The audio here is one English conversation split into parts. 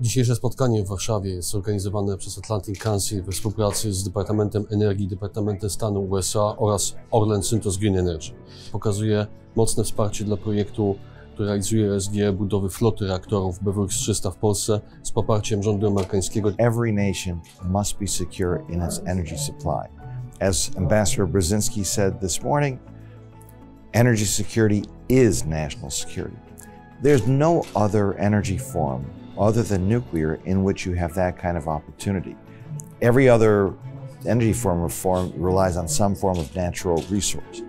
Dzisiejsze spotkanie w Warszawie jest organizowane przez Atlantic Council we współpracy z Departamentem Energii, Departamentem Stanu USA oraz Orlen Synthos Green Energy. Pokazuje mocne wsparcie dla projektu, który realizuje ESG budowy floty reaktorów BWX 300 w Polsce z poparciem rządu amerykańskiego. Every nation must be secure in its energy supply. As Ambassador Brzezinski said this morning, energy security is national security. There's no other energy form other than nuclear in which you have that kind of opportunity. Every other energy form or form relies on some form of natural resource.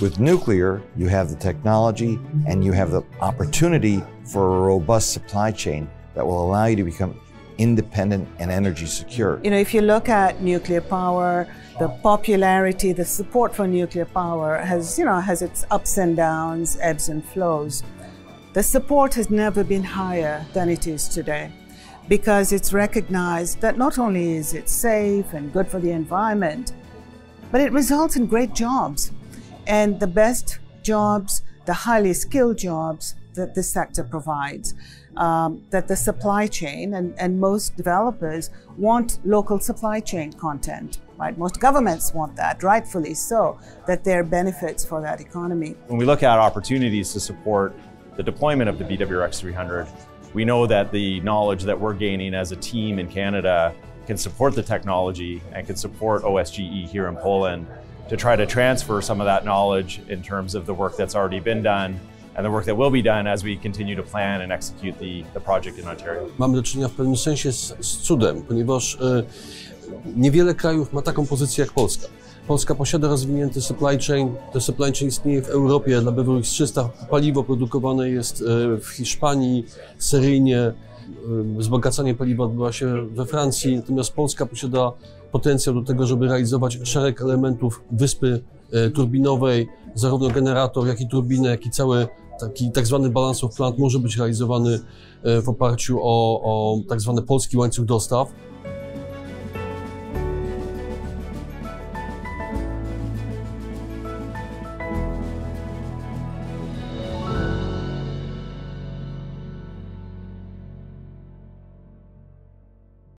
With nuclear, you have the technology and you have the opportunity for a robust supply chain that will allow you to become independent and energy secure. You know, if you look at nuclear power, the popularity, the support for nuclear power has, you know, has its ups and downs, ebbs and flows. The support has never been higher than it is today because it's recognized that not only is it safe and good for the environment, but it results in great jobs and the best jobs, the highly skilled jobs that this sector provides. Um, that the supply chain and, and most developers want local supply chain content, right? Most governments want that, rightfully so, that there are benefits for that economy. When we look at opportunities to support the deployment of the BWRX 300, we know that the knowledge that we're gaining as a team in Canada can support the technology and can support OSGE here in Poland to try to transfer some of that knowledge in terms of the work that's already been done and the work that will be done as we continue to plan and execute the, the project in Ontario. Mamy do czynienia w pewnym sensie z, z cudem, ponieważ e, niewiele krajów ma taką pozycję jak Polska. Polska posiada rozwinięty supply chain. Ten supply chain istnieje w Europie dla BWX 300. Paliwo produkowane jest e, w Hiszpanii seryjnie. E, Wzbogacanie paliwa odbywa się we Francji, natomiast Polska posiada potencjał do tego, żeby realizować szereg elementów wyspy e, turbinowej, zarówno generator, jak i turbinę, jak i cały taki tak zwany balance of plant może być realizowany w oparciu o, o tak zwany polski łańcuch dostaw.